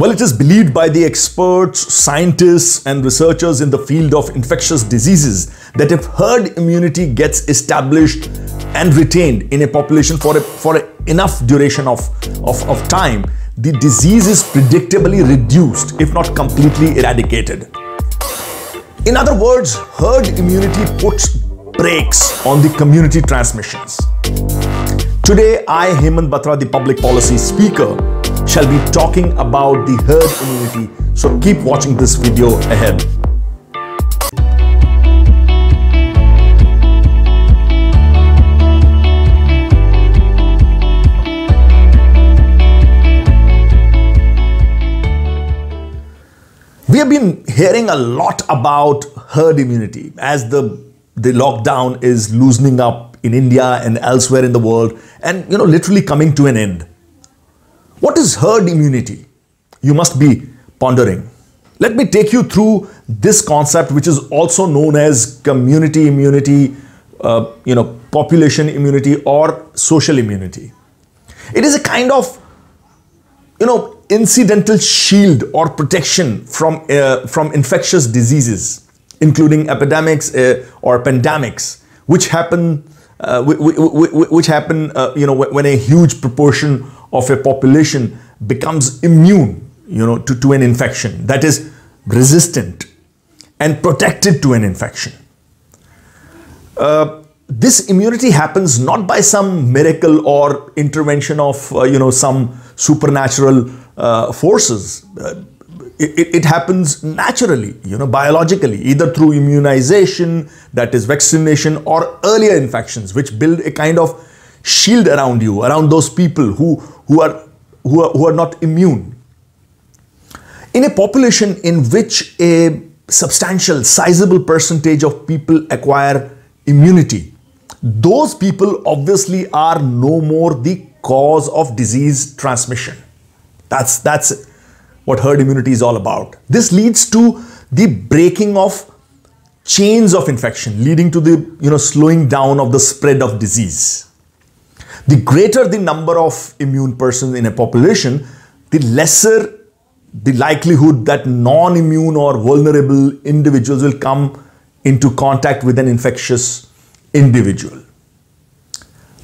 Well, it is believed by the experts, scientists, and researchers in the field of infectious diseases that if herd immunity gets established and retained in a population for, a, for a enough duration of, of, of time, the disease is predictably reduced, if not completely eradicated. In other words, herd immunity puts brakes on the community transmissions. Today, I, Hemant Batra, the public policy speaker, shall be talking about the herd immunity. So keep watching this video ahead. We have been hearing a lot about herd immunity as the, the lockdown is loosening up in India and elsewhere in the world and you know literally coming to an end. What is herd immunity? You must be pondering. Let me take you through this concept which is also known as community immunity, uh, you know, population immunity or social immunity. It is a kind of you know incidental shield or protection from, uh, from infectious diseases, including epidemics uh, or pandemics, which happen, uh, which happen uh, you know, when a huge proportion of a population becomes immune you know, to, to an infection, that is resistant and protected to an infection. Uh, this immunity happens not by some miracle or intervention of uh, you know some supernatural uh, forces. Uh, it, it, happens naturally, you know, biologically, either through immunization, that is vaccination, or earlier infections, which build a kind of shield around you, around those people who, who, are, who, are, who are not immune. In a population in which a substantial, sizable percentage of people acquire immunity, those people obviously are no more the cause of disease transmission. That's, that's what herd immunity is all about. This leads to the breaking of chains of infection, leading to the you know, slowing down of the spread of disease. The greater the number of immune persons in a population, the lesser the likelihood that non-immune or vulnerable individuals will come into contact with an infectious individual.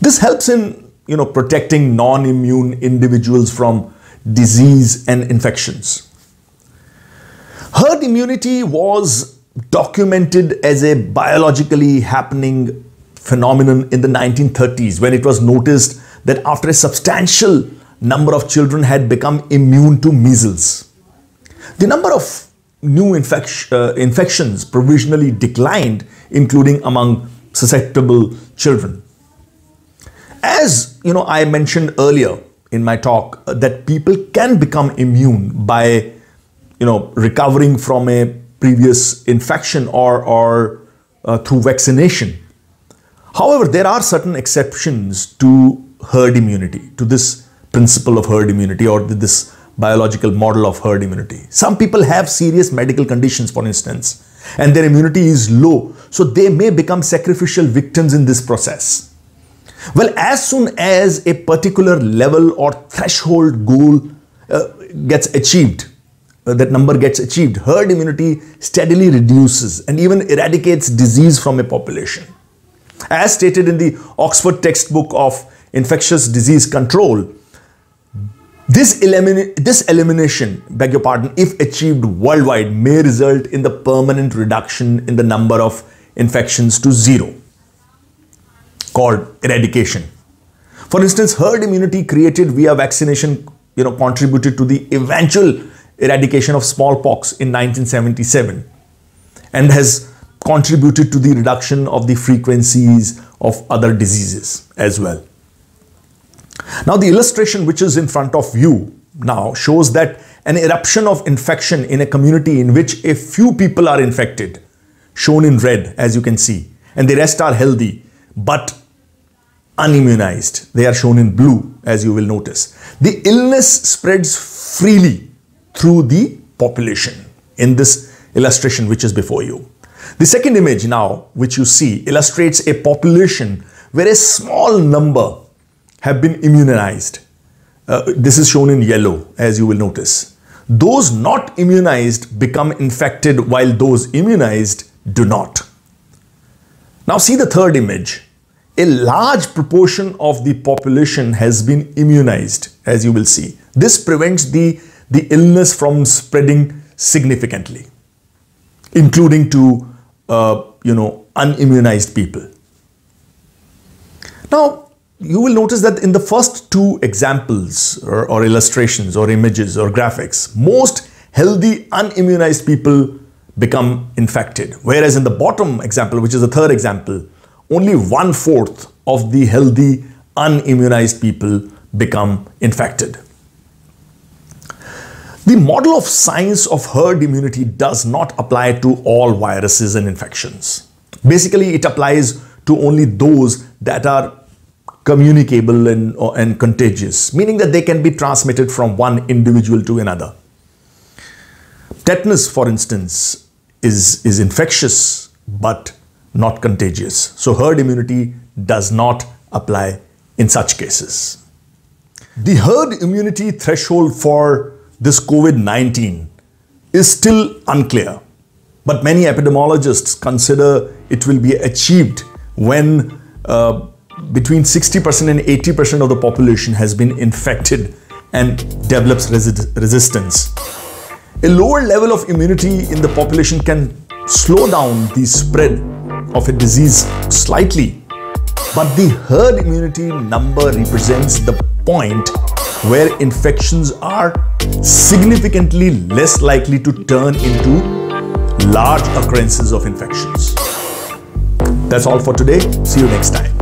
This helps in you know protecting non-immune individuals from disease and infections. Herd immunity was documented as a biologically happening phenomenon in the 1930s when it was noticed that after a substantial number of children had become immune to measles. The number of new infec uh, infections provisionally declined, including among susceptible children. As you know, I mentioned earlier, in my talk uh, that people can become immune by you know recovering from a previous infection or or uh, through vaccination however there are certain exceptions to herd immunity to this principle of herd immunity or this biological model of herd immunity some people have serious medical conditions for instance and their immunity is low so they may become sacrificial victims in this process well, as soon as a particular level or threshold goal uh, gets achieved, uh, that number gets achieved, herd immunity steadily reduces and even eradicates disease from a population. As stated in the Oxford textbook of infectious disease control, this, this elimination, beg your pardon, if achieved worldwide, may result in the permanent reduction in the number of infections to zero called eradication. For instance, herd immunity created via vaccination you know, contributed to the eventual eradication of smallpox in 1977 and has contributed to the reduction of the frequencies of other diseases as well. Now the illustration which is in front of you now shows that an eruption of infection in a community in which a few people are infected, shown in red as you can see, and the rest are healthy, but unimmunized. They are shown in blue as you will notice. The illness spreads freely through the population in this illustration which is before you. The second image now which you see illustrates a population where a small number have been immunized. Uh, this is shown in yellow as you will notice. those not immunized become infected while those immunized do not. Now see the third image. A large proportion of the population has been immunized, as you will see. This prevents the, the illness from spreading significantly, including to, uh, you know, unimmunized people. Now, you will notice that in the first two examples or, or, illustrations or images or graphics, most healthy unimmunized people become infected. Whereas in the bottom example, which is the third example, only one fourth of the healthy unimmunized people become infected. The model of science of herd immunity does not apply to all viruses and infections. Basically, it applies to only those that are communicable and, and contagious, meaning that they can be transmitted from one individual to another. Tetanus, for instance, is, is infectious but not contagious. So herd immunity does not apply in such cases. The herd immunity threshold for this COVID-19 is still unclear, but many epidemiologists consider it will be achieved when uh, between 60% and 80% of the population has been infected and develops resi resistance. A lower level of immunity in the population can slow down the spread of a disease slightly, but the herd immunity number represents the point where infections are significantly less likely to turn into large occurrences of infections. That's all for today. See you next time.